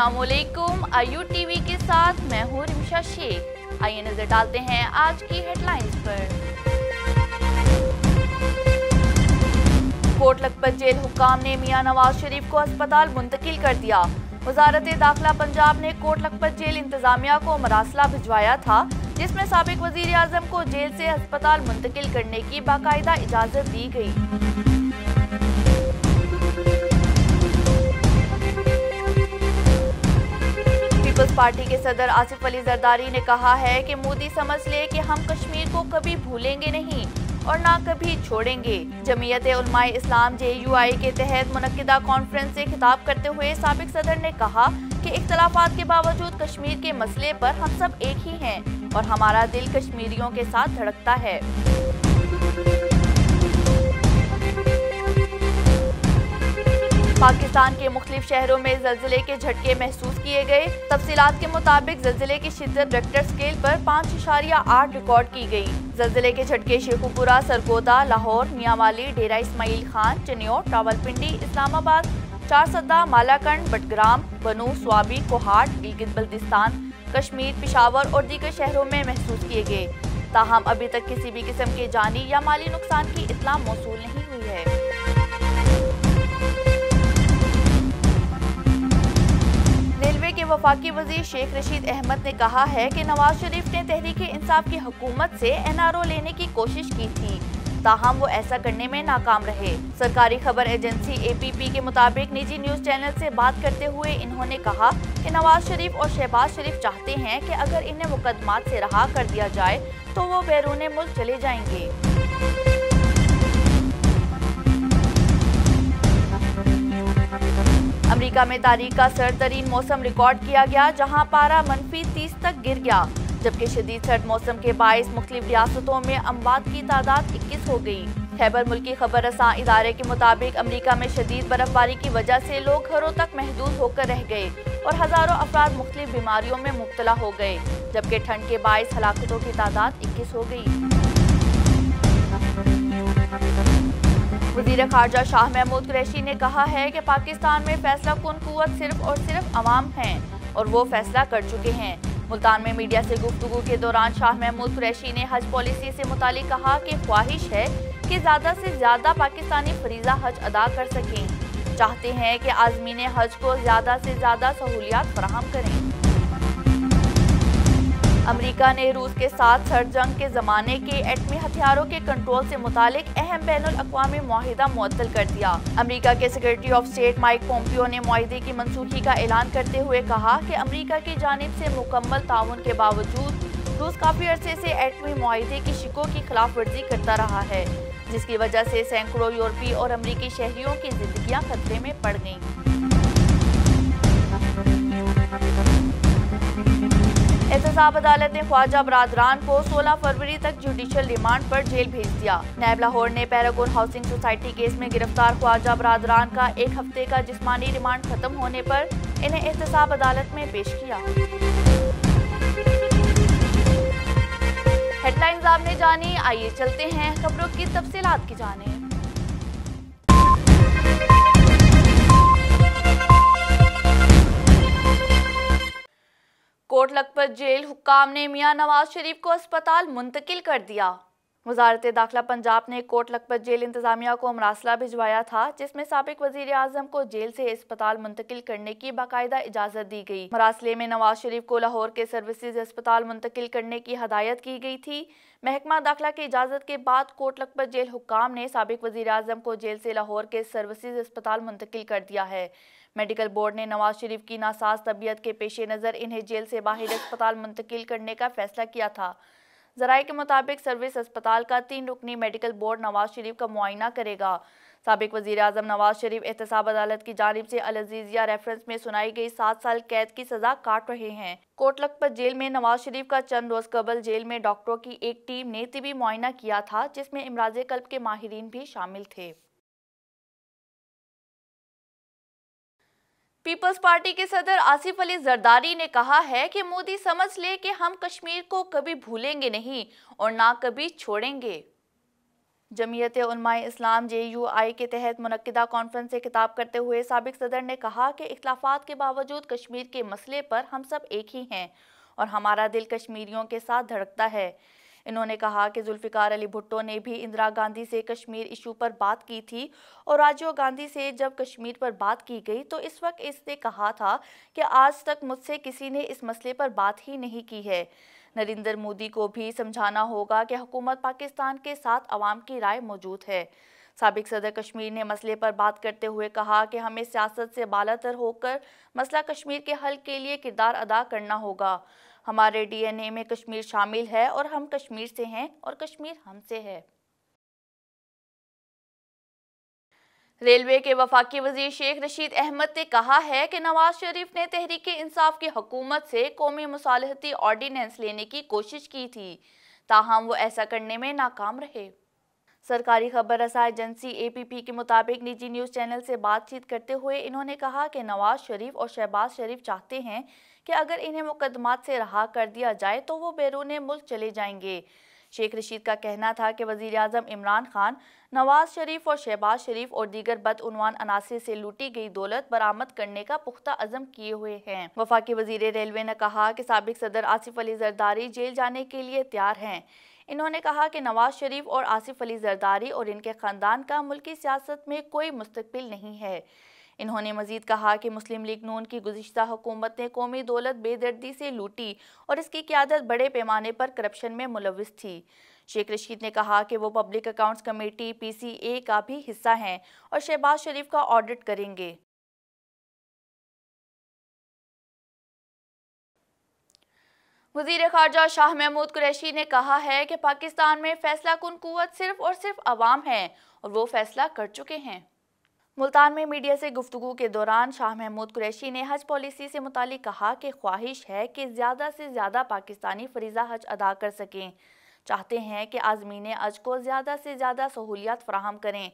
السلام علیکم آئیو T V کے ساتھ میں ہوں رمشا شیخ. آئیے نظر ڈالتے ہیں آج کی ہیڈ لائنز پر. کوٹ لکھپت جیل حکام نے میاں نواز شریف کو ہسپتال منتقل کر دیا. وزارت داخلہ پنجاب نے کوٹ لکھپت جیل انتظامیہ کو مراسلہ بھجوایا تھا، جس میں سابق وزیر اعظم کو جیل سے ہسپتال منتقل کرنے کی باقاعدہ اجازت دی گئی۔ پیپلز پارٹی کے صدر آصف علی زرداری نے کہا ہے کہ مودی سمجھ لے کہ ہم کشمیر کو کبھی بھولیں گے نہیں اور نہ کبھی چھوڑیں گے۔ جمعیت علماء اسلام جے یو آئی کے تحت منعقدہ کانفرنس سے خطاب کرتے ہوئے سابق صدر نے کہا کہ اختلافات کے باوجود کشمیر کے مسئلے پر ہم سب ایک ہی ہیں اور ہمارا دل کشمیریوں کے ساتھ دھڑکتا ہے۔ پاکستان کے مختلف شہروں میں زلزلے کے جھٹکے محسوس کیے گئے۔ تفصیلات کے مطابق زلزلے کی شدت ریکٹر سکیل پر پانچ اشاریہ آٹھ ریکارڈ کی گئی۔ زلزلے کے جھٹکے شیخوپورہ سرگودا لاہور میاں والی ڈیرہ اسماعیل خان چنیو ٹاول پنڈی اسلام آباد، چار سدہ، مالاکنڈ، بٹگرام، بنو، سوابی، کوہاٹ گلگت بلتستان، کشمیر، پشاور اور دیگر شہروں میں محسوس کیے گئے۔ تاہم، ابھی تک کسی بھی قسم کے جانی یا مالی نقصان کی اطلاع موصول نہیں ہوئی ہے۔ وفاقی وزیر شیخ رشید احمد نے کہا ہے کہ نواز شریف نے تحریک انصاف کی حکومت سے این آر او لینے کی کوشش کی تھی۔ تاہم، وہ ایسا کرنے میں ناکام رہے۔ سرکاری خبر ایجنسی اے پی پی کے مطابق نجی نیوز چینل سے بات کرتے ہوئے انہوں نے کہا کہ نواز شریف اور شہباز شریف چاہتے ہیں کہ اگر انہیں مقدمات سے رہا کر دیا جائے تو وہ بیرون ملک چلے جائیں گے۔ امریکہ میں تاریخ کا سرد ترین موسم ریکارڈ کیا گیا، جہاں پارا منفی تیس تک گر گیا۔ جبکہ شدید سرد موسم کے باعث مختلف ریاستوں میں اموات کی تعداد اکیس ہو گئی۔ خیبر ملکی خبر رساں ادارے کے مطابق، امریکہ میں شدید برف باری کی وجہ سے لوگ گھروں تک محدود ہو کر رہ گئے اور ہزاروں افراد مختلف بیماریوں میں مبتلا ہو گئے، جبکہ ٹھنڈ کے باعث ہلاکتوں کی تعداد اکیس ہو گئی۔ وزیر خارجہ شاہ محمود قریشی نے کہا ہے کہ پاکستان میں فیصلہ کن قوت صرف اور صرف عوام ہیں اور وہ فیصلہ کر چکے ہیں۔ ملتان میں میڈیا سے گفتگو کے دوران شاہ محمود قریشی نے حج پالیسی سے متعلق کہا کہ خواہش ہے کہ زیادہ سے زیادہ پاکستانی فریضہ حج ادا کر سکیں۔ چاہتے ہیں کہ عازمین حج کو زیادہ سے زیادہ سہولیات فراہم کریں۔ امریکہ نے روس کے ساتھ سرد جنگ کے زمانے کے ایٹمی ہتھیاروں کے کنٹرول سے متعلق اہم بین الاقوامی معاہدہ معطل کر دیا۔ امریکہ کے secretary of state Mike Pompeo نے معاہدے کی منسوخی کا اعلان کرتے ہوئے کہا کہ امریکہ کی جانب سے مکمل تعاون کے باوجود روس کافی عرصے سے ایٹمی معاہدے کی شکوں کی خلاف ورزی کرتا رہا ہے، جس کی وجہ سے سینکڑوں یورپی اور امریکی شہریوں کی زندگیاں خطرے میں پڑ گئیں۔ احتساب عدالت نے خواجہ برادران کو سولہ فروری تک جوڈیشل ریمانڈ پر جیل بھیج دیا۔ نیب لاہور نے پیراگون ہاؤسنگ سوسائٹی کیس میں گرفتار خواجہ برادران کا ایک ہفتے کا جسمانی ریمانڈ ختم ہونے پر انہیں احتساب عدالت میں پیش کیا۔ ہیڈ لائنز آپ نے جانی، آئیے چلتے ہیں خبروں کی تفصیلات کی جانے کوٹ لکھپت جیل حکام نے میاں نواز شریف کو اسپتال منتقل کر دیا۔ وزارت داخلہ پنجاب نے کوٹ لکھپت جیل انتظامیہ کو مراسلہ بھجوایا تھا، جس میں سابق وزیر اعظم کو جیل سے اسپتال منتقل کرنے کی باقاعدہ اجازت دی گئی۔ مراسلے میں نواز شریف کو لاہور کے سروسز اسپتال منتقل کرنے کی ہدایت کی گئی تھی۔ محکمہ داخلہ کی اجازت کے بعد کوٹ لکھپت جیل حکام نے سابق وزیر اعظم کو جیل سے لاہور کے سروسز اسپتال منتقل کر دیا ہے۔ میڈیکل بورڈ نے نواز شریف کی ناساز طبیعت کے پیش نظر انہیں جیل سے باہر اسپتال منتقل کرنے کا فیصلہ کیا تھا۔ ذرائع کے مطابق سروس اسپتال کا تین رکنی میڈیکل بورڈ نواز شریف کا معائنہ کرے گا۔ سابق وزیر اعظم نواز شریف احتساب عدالت کی جانب سے العزیزیہ ریفرنس میں سنائی گئی سات سال قید کی سزا کاٹ رہے ہیں۔ کوٹ لکھپت جیل میں نواز شریف کا چند روز قبل جیل میں ڈاکٹروں کی ایک ٹیم نے طبی معائنہ کیا تھا، جس میں امراض قلب کے ماہرین بھی شامل تھے۔ پیپلز پارٹی کے صدر آصف علی زرداری نے کہا ہے کہ مودی سمجھ لے کہ ہم کشمیر کو کبھی بھولیں گے نہیں اور نہ کبھی چھوڑیں گے۔ جمعیت علماء اسلام جے یو آئی کے تحت منعقدہ کانفرنس سے خطاب کرتے ہوئے سابق صدر نے کہا کہ اختلافات کے باوجود کشمیر کے مسئلے پر ہم سب ایک ہی ہیں اور ہمارا دل کشمیریوں کے ساتھ دھڑکتا ہے۔ انہوں نے کہا کہ ذوالفقار علی بھٹو نے بھی اندرا گاندھی سے کشمیر ایشو پر بات کی تھی اور راجیو گاندھی سے جب کشمیر پر بات کی گئی تو اس وقت اس نے کہا تھا کہ آج تک مجھ سے کسی نے اس مسئلے پر بات ہی نہیں کی ہے۔ نریندر مودی کو بھی سمجھانا ہوگا کہ حکومت پاکستان کے ساتھ عوام کی رائے موجود ہے۔ سابق صدر کشمیر نے مسئلے پر بات کرتے ہوئے کہا کہ ہمیں سیاست سے بالاتر ہو کر مسئلہ کشمیر کے حل کے لیے کردار ادا کرنا ہوگا۔ ہمارے ڈی این اے میں کشمیر شامل ہے اور ہم کشمیر سے ہیں اور کشمیر ہم سے ہے۔ ریلوے کے وفاقی وزیر شیخ رشید احمد نے کہا ہے کہ نواز شریف نے تحریک انصاف کی حکومت سے قومی مصالحتی آرڈیننس لینے کی کوشش کی تھی۔ تاہم وہ ایسا کرنے میں ناکام رہے۔ سرکاری خبر رسا ایجنسی اے پی پی کے مطابق نجی نیوز چینل سے بات چیت کرتے ہوئے انہوں نے کہا کہ نواز شریف اور شہباز شریف چاہتے ہیں کہ اگر انہیں مقدمات سے رہا کر دیا جائے تو وہ بیرون ملک چلے جائیں گے۔ شیخ رشید کا کہنا تھا کہ وزیر اعظم عمران خان نواز شریف اور شہباز شریف اور دیگر بدعنوان عناصر سے لوٹی گئی دولت برآمد کرنے کا پختہ عزم کیے ہوئے ہیں۔ وفاقی وزیر ریلوے نے کہا کہ سابق صدر آصف علی زرداری جیل جانے کے لیے تیار ہیں۔ انہوں نے کہا کہ نواز شریف اور آصف علی زرداری اور ان کے خاندان کا ملکی سیاست میں کوئی مستقبل نہیں ہے۔ انہوں نے مزید کہا کہ مسلم لیگ نون کی گزشتہ حکومت نے قومی دولت بے دردی سے لوٹی اور اس کی قیادت بڑے پیمانے پر کرپشن میں ملوث تھی۔ شیخ رشید نے کہا کہ وہ public accounts committee P C A کا بھی حصہ ہیں اور شہباز شریف کا آڈٹ کریں گے۔ وزیر خارجہ شاہ محمود قریشی نے کہا ہے کہ پاکستان میں فیصلہ کن قوت صرف اور صرف عوام ہیں اور وہ فیصلہ کر چکے ہیں۔ ملتان میں میڈیا سے گفتگو کے دوران شاہ محمود قریشی نے حج پالیسی سے متعلق کہا کہ خواہش ہے کہ زیادہ سے زیادہ پاکستانی فریضہ حج ادا کر سکیں۔ چاہتے ہیں کہ آزمین حج کو زیادہ سے زیادہ سہولیات فراہم کریں۔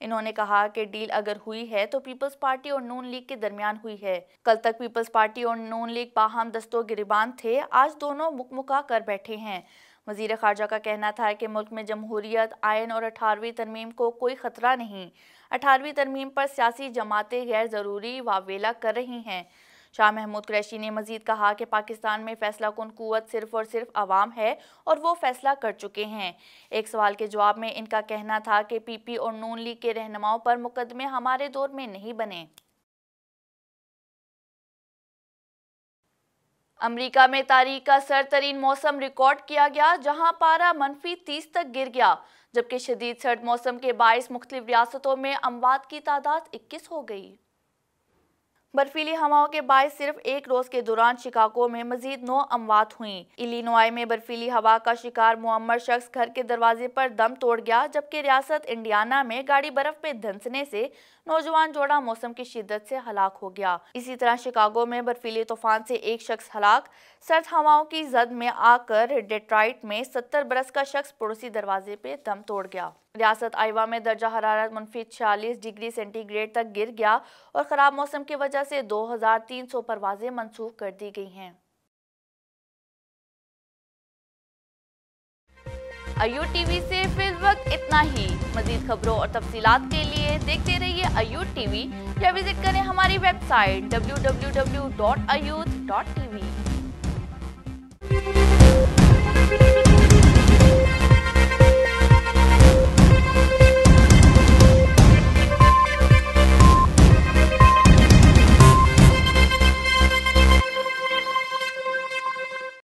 انہوں نے کہا کہ ڈیل اگر ہوئی ہے تو پیپلز پارٹی اور نون لیگ کے درمیان ہوئی ہے۔ کل تک پیپلز پارٹی اور نون لیگ باہم دستوں گریبان تھے، آج دونوں مکمکا کر بیٹھے ہیں۔ وزیر خارجہ کا کہنا تھا کہ ملک میں جمہوریت، آئین اور اٹھارویں ترمیم کو کوئی خطرہ نہیں۔ اٹھارویں ترمیم پر سیاسی جماعتیں غیر ضروری واویلا کر رہی ہیں۔ شاہ محمود قریشی نے مزید کہا کہ پاکستان میں فیصلہ کن قوت صرف اور صرف عوام ہے اور وہ فیصلہ کر چکے ہیں۔ ایک سوال کے جواب میں ان کا کہنا تھا کہ پی پی اور نون لیگ کے رہنماؤں پر مقدمے ہمارے دور میں نہیں بنے۔ امریکہ میں تاریخ کا سر ترین موسم ریکارڈ کیا گیا، جہاں پارا منفی تیس تک گر گیا، جبکہ شدید سرد موسم کے باعث مختلف ریاستوں میں اموات کی تعداد اکیس ہو گئی۔ برفیلی ہواؤں کے باعث صرف ایک روز کے دوران شکاگو میں مزید نو اموات ہوئیں۔ الینوائے میں برفیلی ہوا کا شکار معمر شخص گھر کے دروازے پر دم توڑ گیا، جبکہ ریاست انڈیانا میں گاڑی برف پہ دھنسنے سے نوجوان جوڑا موسم کی شدت سے ہلاک ہو گیا۔ اسی طرح شکاگو میں برفیلی طوفان سے ایک شخص ہلاک۔ سرد ہواؤں کی زد میں آ کر ڈیٹرائٹ میں ستر برس کا شخص پڑوسی دروازے پہ دم توڑ گیا۔ ریاست آئیوا میں درجہ حرارت منفی چھالیس ڈگری سینٹی گریڈ تک گر گیا اور خراب موسم کی وجہ سے دو ہزار تین سو پروازیں منسوخ کر دی گئی ہیں۔ ایو ٹی وی سے فی الوقت اتنا ہی۔ مزید خبروں اور تفصیلات کے لیے دیکھتے رہیے ایو ٹی وی۔ یا وزٹ کریں ہماری ویب سائٹ ڈبلیو